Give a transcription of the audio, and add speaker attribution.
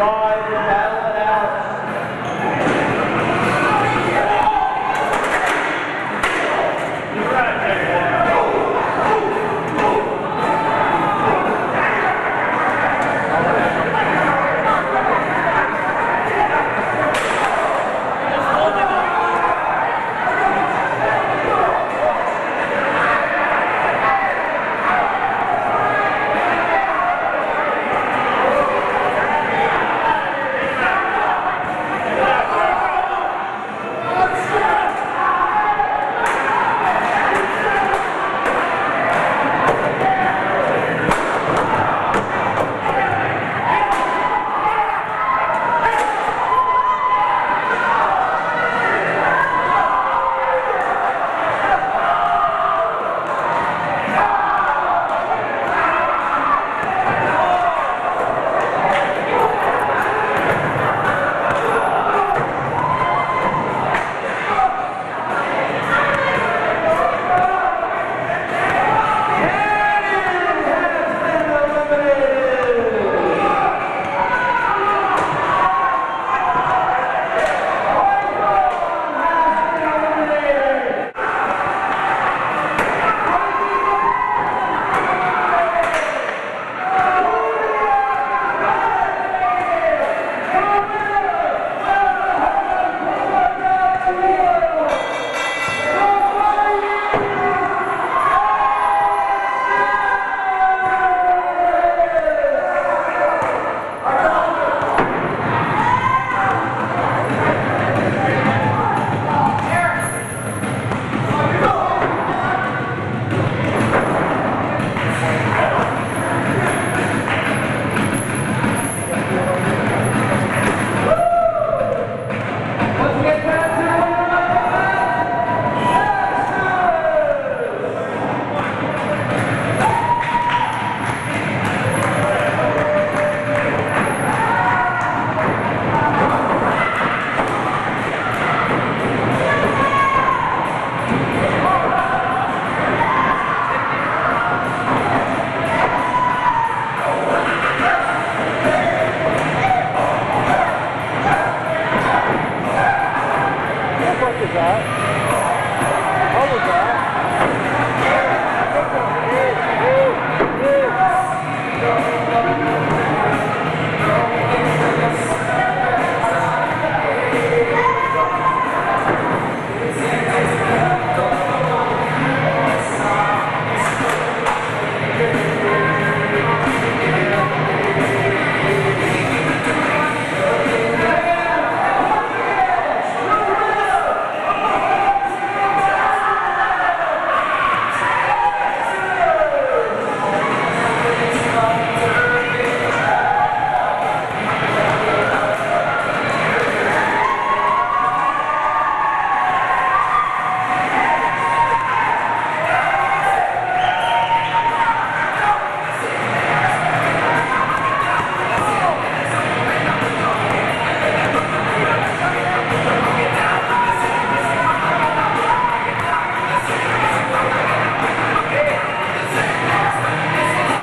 Speaker 1: live